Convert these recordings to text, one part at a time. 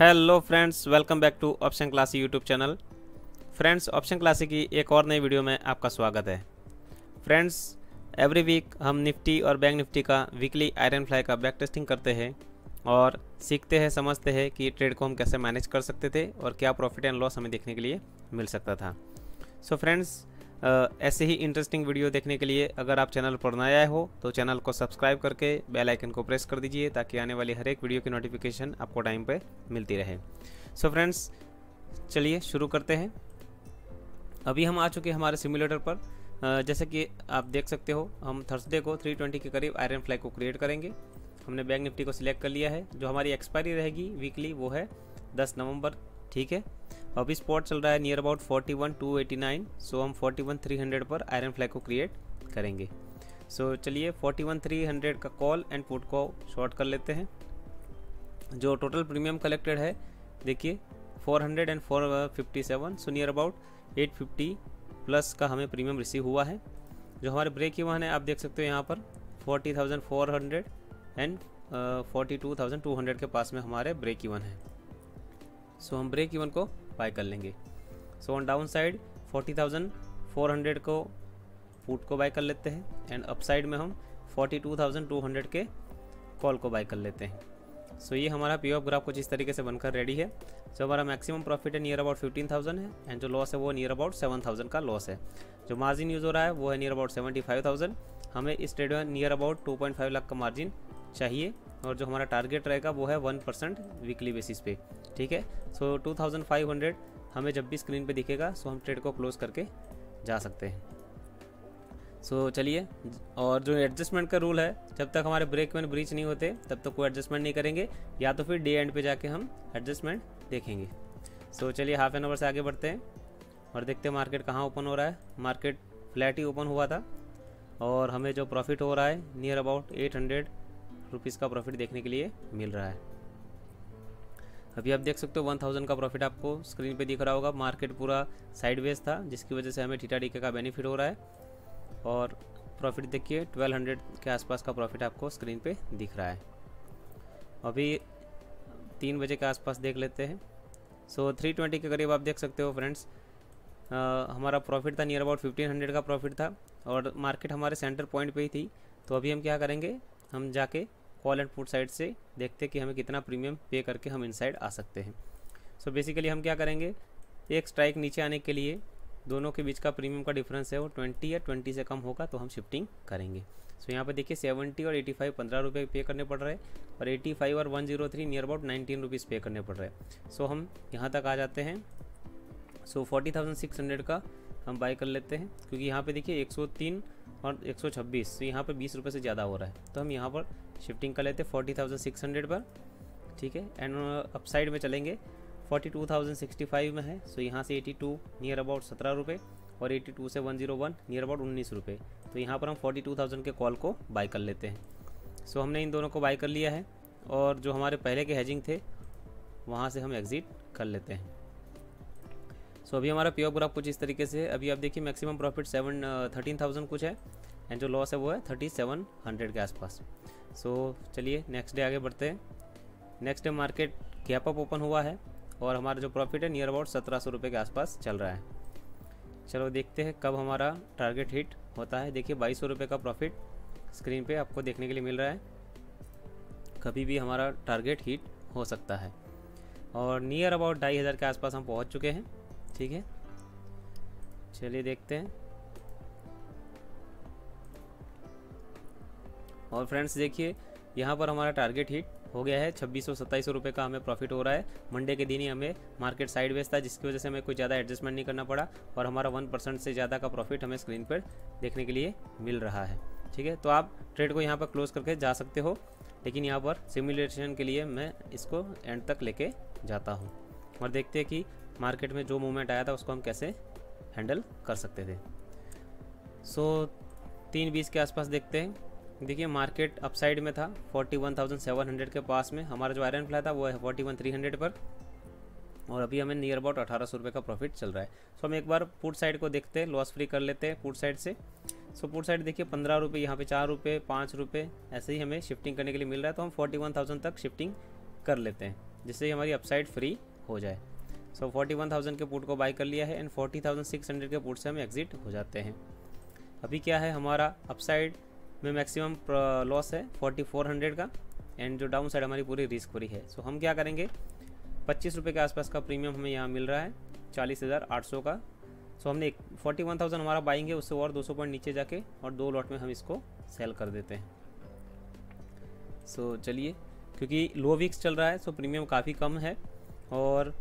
Hello friends welcome back to option classy YouTube channel friends option classy की एक और नई वीडियो में आपका स्वागत है। फ्रेंड्स एवरी वीक हम निफ्टी और बैंक निफ्टी का वीकली आयरन फ्लाई का बैक टेस्टिंग करते हैं और सीखते हैं, समझते हैं कि ट्रेड को हम कैसे मैनेज कर सकते थे और क्या प्रॉफिट एंड लॉस हमें देखने के लिए मिल सकता था। सो so फ्रेंड्स ऐसे ही इंटरेस्टिंग वीडियो देखने के लिए अगर आप चैनल पर नए आए हो तो चैनल को सब्सक्राइब करके बेल आइकन को प्रेस कर दीजिए ताकि आने वाली हर एक वीडियो की नोटिफिकेशन आपको टाइम पे मिलती रहे। सो फ्रेंड्स चलिए शुरू करते हैं। अभी हम आ चुके हैं हमारे सिमुलेटर पर। जैसे कि आप देख सकते हो, हम थर्सडे को 320 के करीब आयरन फ्लाई को क्रिएट करेंगे। हमने बैंक निफ्टी को सिलेक्ट कर लिया है। जो हमारी एक्सपायरी रहेगी वीकली वो है 10 नवंबर, ठीक है? अभी स्पॉट चल रहा है near about 41 two eighty nine so हम 41 300 पर आयरन फ्लैग को क्रिएट करेंगे। सो so, चलिए 41 300 का कॉल एंड पुट को शॉर्ट कर लेते हैं। जो टोटल प्रीमियम कलेक्टेड है देखिए 400 and 457 so near about 850 plus का हमें प्रीमियम रिसीव हुआ है। जो हमारे ब्रेक इवन है आप देख सकते हो यहाँ पर 40,400 and forty two thousand two hundred के पास में हमारे ब्रेक इवन है। सो so, हम ब्रेक इवन को बाय कर लेंगे। So on down side forty thousand four hundred को पुट को बाय कर लेते हैं एंड अप साइड में हम forty two thousand two hundred के कॉल को बाय कर लेते हैं। सो so, ये हमारा पी ऑफ़ ग्राफ कुछ इस तरीके से बनकर रेडी है। जो हमारा मैक्सिमम प्रॉफिट है नियर अबाउट फिफ्टीन थाउज़ेंड है एंड जो लॉस है वो नियर अबाउट सेवन थाउज़ेंड का लॉस है। जो मार्जिन यूज़ हो रहा है वो है near about seventy five thousand हमें इस ट्रेड में near about two point five lakh का मार्जिन चाहिए और जो हमारा टारगेट रहेगा वो है वन परसेंट वीकली बेसिस पे ठीक है? So two thousand five hundred हमें जब भी स्क्रीन पे दिखेगा सो हम ट्रेड को क्लोज करके जा सकते हैं। सो so, चलिए और जो एडजस्टमेंट का रूल है जब तक हमारे ब्रेक में ब्रीच नहीं होते तब तक तो कोई एडजस्टमेंट नहीं करेंगे या तो फिर डे एंड पे जाके हम एडजस्टमेंट देखेंगे। सो so, चलिए हाफ़ एन आवर से आगे बढ़ते हैं और देखते हैं मार्केट कहाँ ओपन हो रहा है। मार्केट फ्लैट ही ओपन हुआ था और हमें जो प्रॉफिट हो रहा है near about eight hundred rupees का प्रॉफिट देखने के लिए मिल रहा है। अभी आप देख सकते हो वन थाउज़ेंड का प्रॉफिट आपको स्क्रीन पे दिख रहा होगा। मार्केट पूरा साइडवेज था, जिसकी वजह से हमें टीटा डीके का बेनिफिट हो रहा है। और प्रॉफिट देखिए ट्वेल्व हंड्रेड के आसपास का प्रॉफिट आपको स्क्रीन पे दिख रहा है। अभी तीन बजे के आसपास देख लेते हैं। सो थ्री ट्वेंटी के करीब आप देख सकते हो फ्रेंड्स हमारा प्रॉफिट था नियर अबाउट फिफ्टीन हंड्रेड का प्रॉफिट था। और मार्केट हमारे सेंटर पॉइंट पे ही थी। तो अभी हम क्या करेंगे? हम जाके कॉल एंड पुट साइड से देखते हैं कि हमें कितना प्रीमियम पे करके हम इनसाइड आ सकते हैं। सो so बेसिकली हम क्या करेंगे? एक स्ट्राइक नीचे आने के लिए दोनों के बीच का प्रीमियम का डिफरेंस है वो ट्वेंटी या ट्वेंटी से कम होगा तो हम शिफ्टिंग करेंगे। सो so यहाँ पर देखिए सेवेंटी और एटी फाइव पंद्रह रुपये पे करने पड़ रहे हैं और एटी फाइव और one zero three near about nineteen rupees पे करने पड़ रहे हैं। सो so हम यहाँ तक आ जाते हैं। So forty thousand six hundred का हम बाई कर लेते हैं क्योंकि यहाँ पे देखिए 103 और 126 तो यहाँ पर बीस रुपये से ज़्यादा हो रहा है। तो हम यहाँ पर शिफ्टिंग कर लेते फोर्टी थाउज़ेंड सिक्स हंड्रेड पर, ठीक है? एंड अप साइड में चलेंगे। Forty two thousand sixty five में है सो तो यहाँ से एटी टू नियर अबाउट सत्रह रुपये और एटी टू से one zero one near about उन्नीस रुपये तो यहाँ पर हम फोर्टी टू थाउज़ेंड के कॉल को बाई कर लेते हैं। सो हमने इन दोनों को बाई कर लिया है और जो हमारे पहले के हैजिंग थे, वहाँ से हम एग्ज़िट कर लेते हैं। सो अभी हमारा प्योर ग्राफ कुछ इस तरीके से अभी आप देखिए maximum profit seven thirteen thousand कुछ है एंड जो लॉस है वो है थर्टी सेवन हंड्रेड के आसपास। सो चलिए नेक्स्ट डे आगे बढ़ते हैं। Next day market gap up open हुआ है और हमारा जो प्रॉफिट है नियर अबाउट सत्रह सौ रुपये के आसपास चल रहा है। चलो देखते हैं कब हमारा टारगेट हिट होता है। देखिए बाईस सौ रुपये का प्रॉफिट स्क्रीन पे आपको देखने के लिए मिल रहा है। कभी भी हमारा टारगेट हिट हो सकता है। और नियर अबाउट ढाई हज़ार के आसपास हम पहुँच चुके हैं। ठीक है? चलिए देखते हैं। और फ्रेंड्स देखिए, यहाँ पर हमारा टारगेट हिट हो गया है। छब्बीस सौ सत्ताईस सौ रुपये का हमें प्रॉफिट हो रहा है। मंडे के दिन ही हमें मार्केट साइड वेज था, जिसकी वजह से हमें कोई ज़्यादा एडजस्टमेंट नहीं करना पड़ा और हमारा वन परसेंट से ज़्यादा का प्रॉफिट हमें स्क्रीन पर देखने के लिए मिल रहा है। ठीक है? तो आप ट्रेड को यहाँ पर क्लोज करके जा सकते हो, लेकिन यहाँ पर सिमुलेशन के लिए मैं इसको एंड तक लेके जाता हूँ। और देखते हैं कि मार्केट में जो मूवमेंट आया था उसको हम कैसे हैंडल कर सकते थे। सो so, तीन बीस के आसपास देखते हैं। देखिए मार्केट अपसाइड में था 41,700 के पास में। हमारा जो आयरन फ्लाई था वो है 41,300 पर। और अभी हमें नियर अबाउट अठारह सौ का प्रॉफिट चल रहा है। सो so, हम एक बार पुट साइड को देखते हैं लॉस फ्री कर लेते हैं पुट साइड से। सो पुट साइड देखिए पंद्रह रुपये यहाँ पे चार रुपये पाँच रुपये ऐसे ही हमें शिफ्टिंग करने के लिए मिल रहा है। तो हम फोर्टी वन थाउज़ेंड तक शिफ्टिंग कर लेते हैं जिससे हमारी अपसाइड फ्री हो जाए। सो फोर्टी वन थाउज़ेंड के पुट को बाई कर लिया है and forty thousand six hundred के पुट से हम एग्जिट हो जाते हैं। अभी क्या है हमारा अपसाइड में मैक्सिमम लॉस है फोर्टी फोर हंड्रेड का एंड जो डाउन साइड हमारी पूरी रिस्क फ्री है। सो so, हम क्या करेंगे? पच्चीस रुपये के आसपास का प्रीमियम हमें यहाँ मिल रहा है चालीस हज़ार आठ सौ का। सो so, हमने फोर्टी वन थाउज़ेंड हमारा बाइंग है उससे और दो सौ पॉइंट नीचे जाके और दो लॉट में हम इसको सेल कर देते हैं। सो so, चलिए क्योंकि लो वीक्स चल रहा है सो प्रीमियम काफ़ी कम है और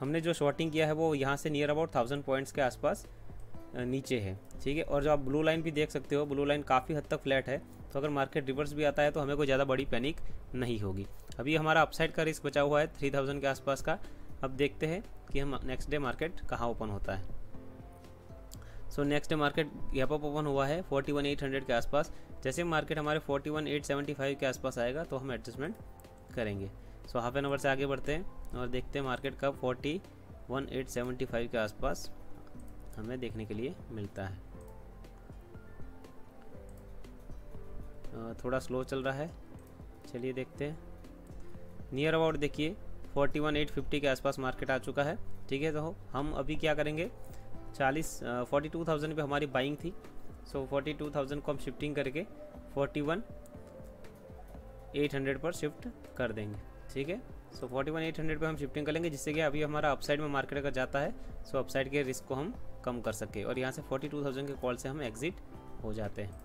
हमने जो शॉर्टिंग किया है वो यहाँ से नियर अबाउट थाउज़ेंड पॉइंट्स के आसपास नीचे है, ठीक है? और जो आप ब्लू लाइन भी देख सकते हो ब्लू लाइन काफ़ी हद तक फ्लैट है तो अगर मार्केट रिवर्स भी आता है तो हमें कोई ज़्यादा बड़ी पैनिक नहीं होगी। अभी हमारा अपसाइड का रिस्क बचा हुआ है थ्री थाउज़ेंड के आसपास का। अब देखते हैं कि हम नेक्स्ट डे मार्केट कहाँ ओपन होता है। सो नेक्स्ट डे मार्केट यहाँ पर ओपन हुआ है फोर्टी वन एट हंड्रेड के आसपास। जैसे मार्केट हमारे forty one eight seventy five के आसपास आएगा तो हम एडजस्टमेंट करेंगे। सो हाफ़ एन आवर से आगे बढ़ते हैं और देखते हैं मार्केट कब forty one eight seventy five के आसपास हमें देखने के लिए मिलता है। थोड़ा स्लो चल रहा है। चलिए देखते हैं। नियर अबाउट देखिए फोर्टी वन एट फिफ्टी के आसपास मार्केट आ चुका है। ठीक है तो हम अभी क्या करेंगे? चालीस फोर्टी टू थाउज़ेंड पर हमारी बाइंग थी। सो फोर्टी टू थाउज़ेंड को हम शिफ्टिंग करके फोर्टी वन एट हंड्रेड पर शिफ्ट कर देंगे। ठीक है? So forty one eight hundred पर हम शिफ्टिंग कर लेंगे जिससे कि अभी हमारा अपसाइड में मार्केट अगर जाता है सो अपसाइड के रिस्क को हम कम कर सके। और यहाँ से फोर्टी टू थाउज़ेंड के कॉल से हम एग्जिट हो जाते हैं।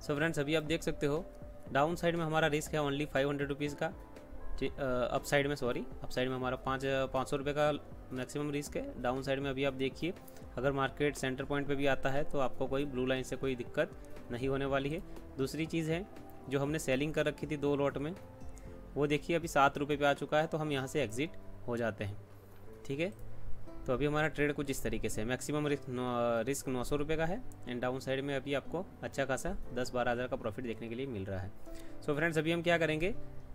सो so फ्रेंड्स अभी आप देख सकते हो डाउन साइड में हमारा रिस्क है ओनली फाइव हंड्रेड रुपीज़ का। अप साइड में सॉरी अप साइड में हमारा पाँच पाँच सौ रुपये का मैक्सिमम रिस्क है। डाउन साइड में अभी आप देखिए, अगर मार्केट सेंटर पॉइंट पे भी आता है तो आपको कोई ब्लू लाइन से कोई दिक्कत नहीं होने वाली है। दूसरी चीज़ है, जो हमने सेलिंग कर रखी थी दो लॉट में वो देखिए अभी सात रुपये पे आ चुका है तो हम यहाँ से एग्ज़िट हो जाते हैं। ठीक है? तो अभी हमारा ट्रेड कुछ इस तरीके से मैक्सिमम रिस्क नौ रिस्क नौ सौ रुपये का है एंड डाउन साइड में अभी आपको अच्छा खासा दस बारह हज़ार का प्रॉफिट देखने के लिए मिल रहा है। सो so फ्रेंड्स अभी हम क्या करेंगे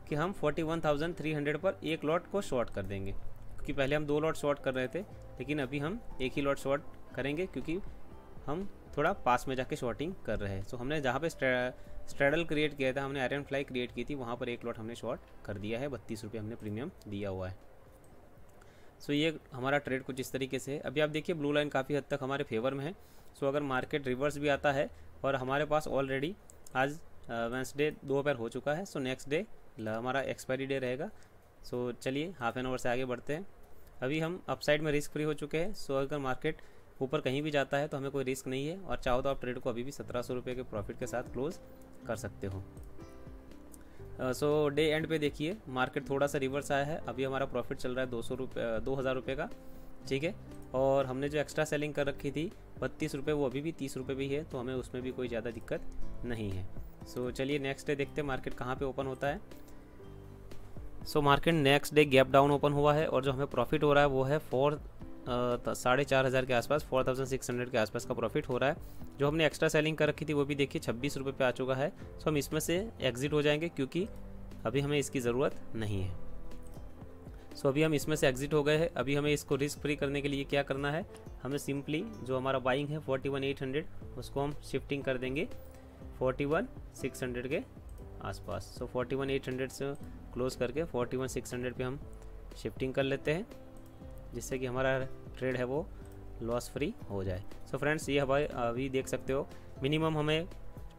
कि हम forty one thousand three hundred पर एक लॉट को शॉर्ट कर देंगे। क्योंकि पहले हम दो लॉट शॉर्ट कर रहे थे, लेकिन अभी हम एक ही लॉट शॉर्ट करेंगे क्योंकि हम थोड़ा पास में जाके शॉर्टिंग कर रहे हैं। सो so हमने जहाँ पे स्ट्रेडल क्रिएट किया था हमने आयरन फ्लाई क्रिएट की थी, वहाँ पर एक लॉट हमने शॉर्ट कर दिया है, बत्तीस रुपये हमने प्रीमियम दिया हुआ है। सो ये हमारा ट्रेड कुछ इस तरीके से है। अभी आप देखिए ब्लू लाइन काफ़ी हद तक हमारे फेवर में है। सो अगर मार्केट रिवर्स भी आता है और हमारे पास ऑलरेडी आज वेंसडे दोपहर हो चुका है सो नेक्स्ट डे हमारा एक्सपायरी डे रहेगा। सो चलिए हाफ़ एन आवर से आगे बढ़ते हैं। अभी हम अपसाइड में रिस्क फ्री हो चुके हैं। सो अगर मार्केट ऊपर कहीं भी जाता है तो हमें कोई रिस्क नहीं है और चाहो तो आप ट्रेड को अभी भी सत्रह सौ रुपये के प्रॉफिट के साथ क्लोज कर सकते हो। सो डे एंड पे देखिए मार्केट थोड़ा सा रिवर्स आया है। अभी हमारा प्रॉफिट चल रहा है दो सौ रुपये दो हज़ार रुपये का ठीक है? और हमने जो एक्स्ट्रा सेलिंग कर रखी थी बत्तीस रुपये वो अभी भी तीस रुपये भी है तो हमें उसमें भी कोई ज़्यादा दिक्कत नहीं है। सो so, चलिए नेक्स्ट डे देखते हैं मार्केट कहाँ पे ओपन होता है। So market next day gap down open हुआ है और जो हमें प्रॉफिट हो रहा है वो है फोर साढ़े चार हज़ार के आसपास फोर थाउज़ेंड सिक्स हंड्रेड के आसपास का प्रॉफिट हो रहा है। जो हमने एक्स्ट्रा सेलिंग कर रखी थी, वो भी देखिए छब्बीस रुपये पे आ चुका है। सो हम इसमें से एग्जिट हो जाएँगे क्योंकि अभी हमें इसकी ज़रूरत नहीं है। सो अभी हम इसमें से एग्जिट हो गए हैं। अभी हमें इसको रिस्क फ्री करने के लिए क्या करना है? हमें सिंपली जो हमारा बाइंग है फोर्टी वन एट हंड्रेड उसको हम शिफ्टिंग कर देंगे फोर्टी वन सिक्स हंड्रेड के आसपास। So forty one eight hundred से क्लोज करके फोर्टी वन सिक्स हंड्रेड पर हम शिफ्टिंग कर लेते हैं। जिससे कि हमारा ट्रेड है वो लॉस फ्री हो जाए। सो so फ्रेंड्स ये हमारे अभी देख सकते हो मिनिमम हमें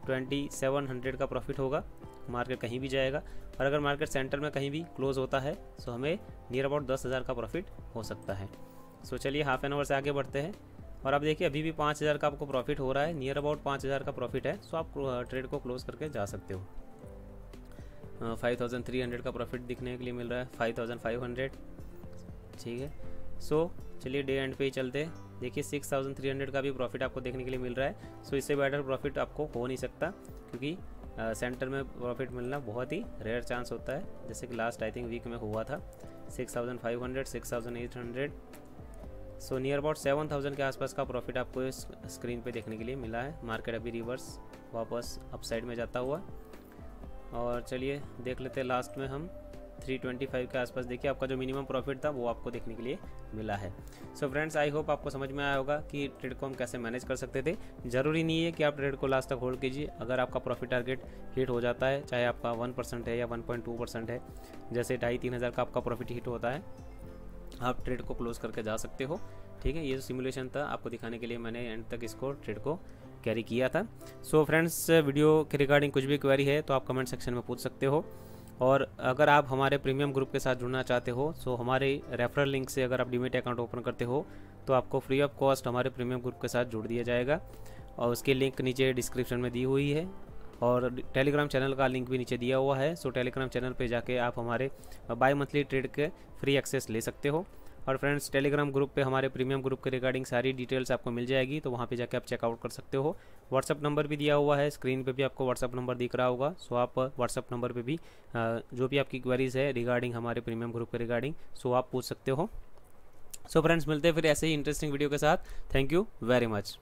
ट्वेंटी सेवन हंड्रेड का प्रॉफिट होगा मार्केट कहीं भी जाएगा। और अगर मार्केट सेंटर में कहीं भी क्लोज होता है सो हमें नियर अबाउट दस हज़ार का प्रॉफिट हो सकता है। सो so चलिए हाफ़ एन आवर से आगे बढ़ते हैं। और आप देखिए, अभी भी पाँच हज़ार का आपको प्रॉफिट हो रहा है नियर अबाउट पाँच हज़ार का प्रॉफिट है सो आप ट्रेड को क्लोज करके जा सकते हो। फाइव थाउज़ेंड थ्री हंड्रेड का प्रॉफिट दिखने के लिए मिल रहा है फाइव थाउज़ेंड फाइव हंड्रेड ठीक है? सो चलिए डे एंड पे ही चलते देखिए सिक्स थाउज़ेंड थ्री हंड्रेड का भी प्रॉफिट आपको देखने के लिए मिल रहा है। सो इससे बेटर प्रॉफिट आपको हो नहीं सकता, क्योंकि सेंटर में प्रॉफिट मिलना बहुत ही रेयर चांस होता है। जैसे कि लास्ट आई थिंक वीक में हुआ था six thousand five hundred six thousand eight hundred so near about seven thousand के आसपास का प्रॉफिट आपको इस स्क्रीन पे देखने के लिए मिला है। मार्केट अभी रिवर्स वापस अपसाइड में जाता हुआ। और चलिए, देख लेते हैं लास्ट में हम। 325 के आसपास, देखिए आपका जो मिनिमम प्रॉफिट था, वो आपको देखने के लिए मिला है। सो फ्रेंड्स आई होप आपको समझ में आया होगा कि ट्रेड को हम कैसे मैनेज कर सकते थे। ज़रूरी नहीं है कि आप ट्रेड को लास्ट तक होल्ड कीजिए। अगर आपका प्रॉफिट टारगेट हिट हो जाता है, चाहे आपका वन है या वन है, जैसे ढाई तीन हज़ार का आपका प्रॉफिट हिट होता है, आप ट्रेड को क्लोज करके जा सकते हो। ठीक है, ये जो सिमुलेशन था, आपको दिखाने के लिए मैंने एंड तक इसको ट्रेड को कैरी किया था। सो so फ्रेंड्स वीडियो के रिगार्डिंग कुछ भी क्वेरी है तो आप कमेंट सेक्शन में पूछ सकते हो। और अगर आप हमारे प्रीमियम ग्रुप के साथ जुड़ना चाहते हो सो हमारे रेफरल लिंक से अगर आप डीमेट अकाउंट ओपन करते हो तो आपको फ्री ऑफ़ कॉस्ट हमारे प्रीमियम ग्रुप के साथ जुड़ दिया जाएगा। और उसकी लिंक नीचे डिस्क्रिप्शन में दी हुई है और टेलीग्राम चैनल का लिंक भी नीचे दिया हुआ है सो टेलीग्राम चैनल पे जाके आप हमारे बाई मंथली ट्रेड के फ्री एक्सेस ले सकते हो। और फ्रेंड्स टेलीग्राम ग्रुप पे हमारे प्रीमियम ग्रुप के रिगार्डिंग सारी डिटेल्स आपको मिल जाएगी तो वहाँ पे जाके आप चेकआउट कर सकते हो। व्हाट्सअप नंबर भी दिया हुआ है स्क्रीन पे भी आपको व्हाट्सअप नंबर दिख रहा होगा। सो आप व्हाट्सअप नंबर पे भी जो भी आपकी क्वेरीज है रिगार्डिंग हमारे प्रीमियम ग्रुप के रिगार्डिंग सो आप पूछ सकते हो। सो so फ्रेंड्स मिलते हैं फिर ऐसे ही इंटरेस्टिंग वीडियो के साथ। Thank you very much